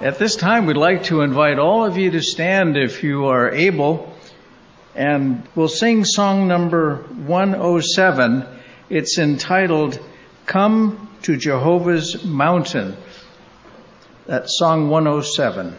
At this time, we'd like to invite all of you to stand if you are able, and we'll sing song number 107. It's entitled, Come to Jehovah's Mountain. That's song 107.